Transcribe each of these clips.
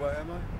what am I?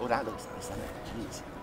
horarios est